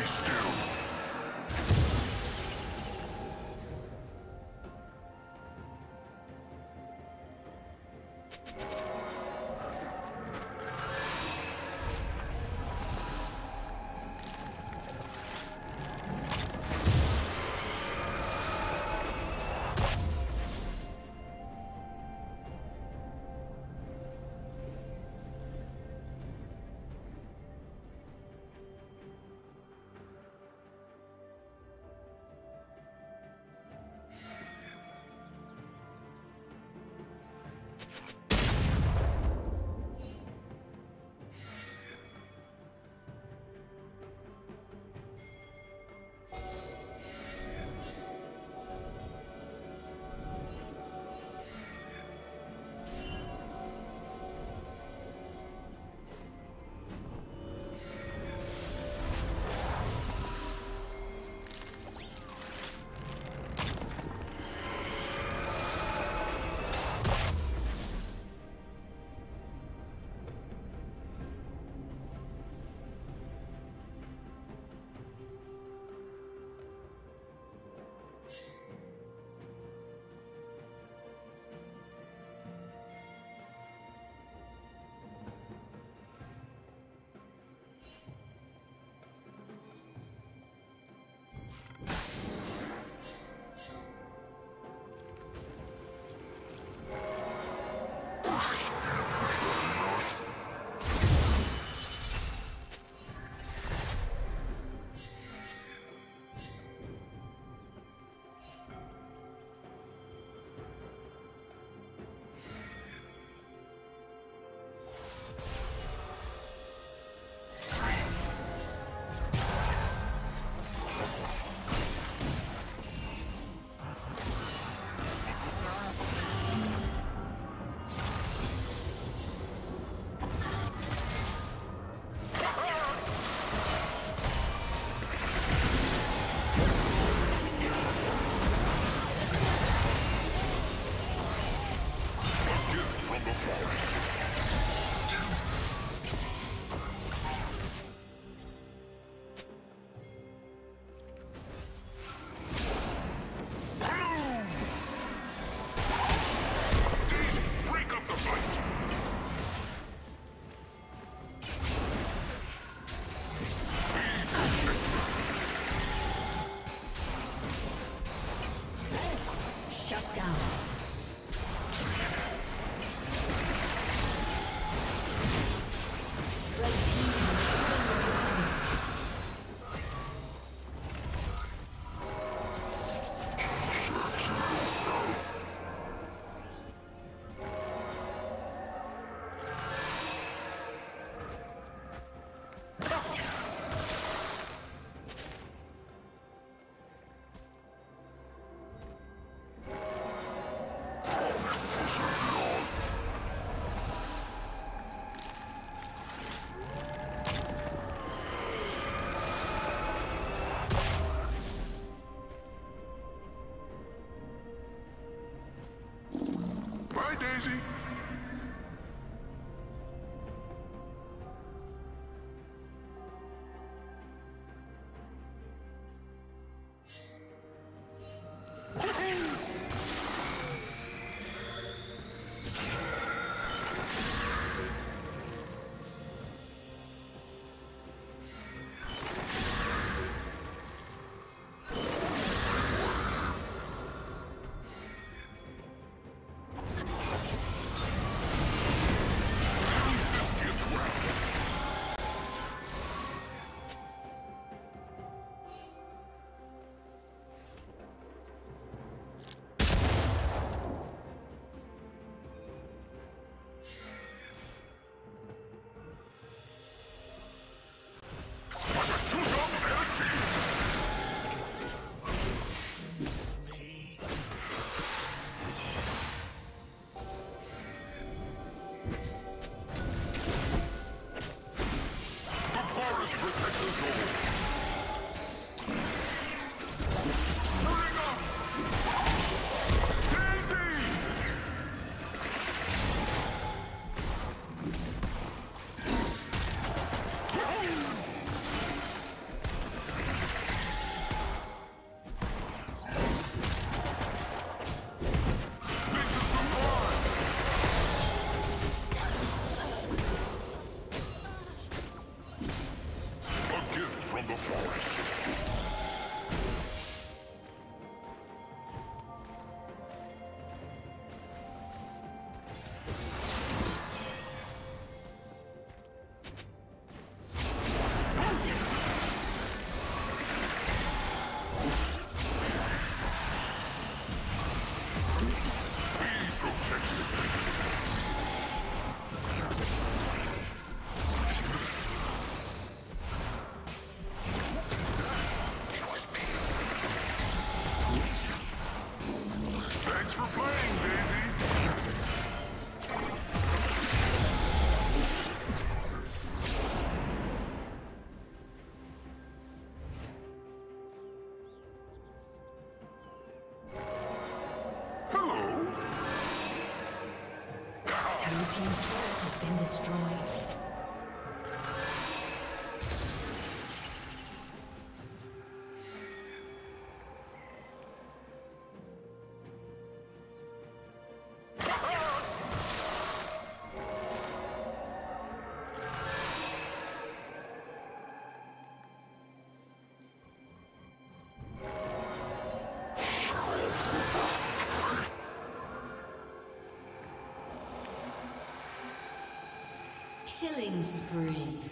be still. Killing spree.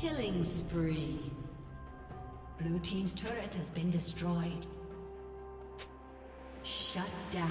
Killing spree. Blue Team's turret has been destroyed. Shut down.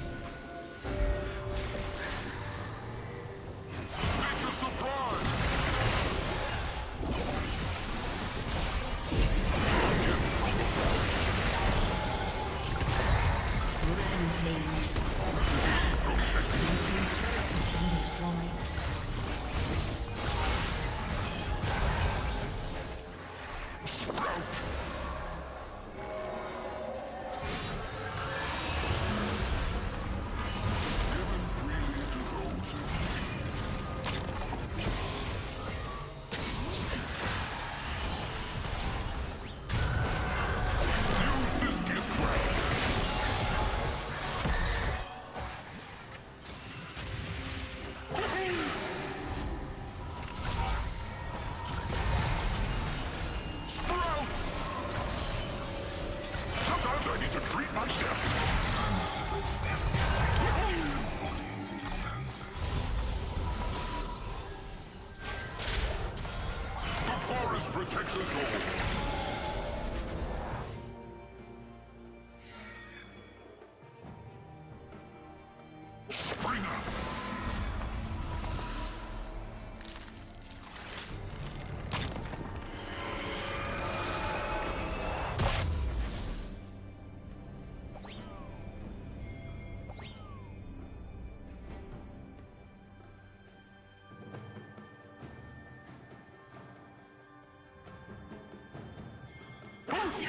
Grant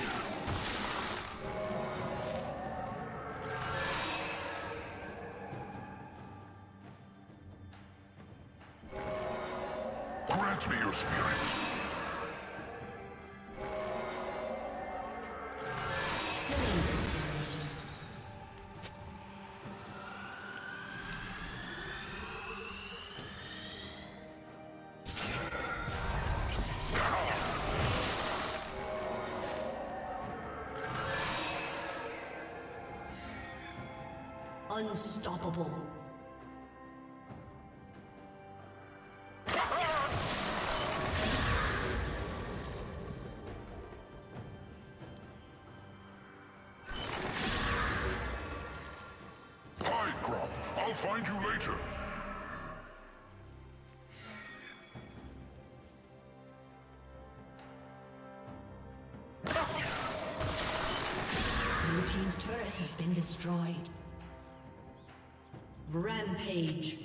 me your spirit. Unstoppable. I'll find you later. Blue Team's turret has been destroyed. Rampage.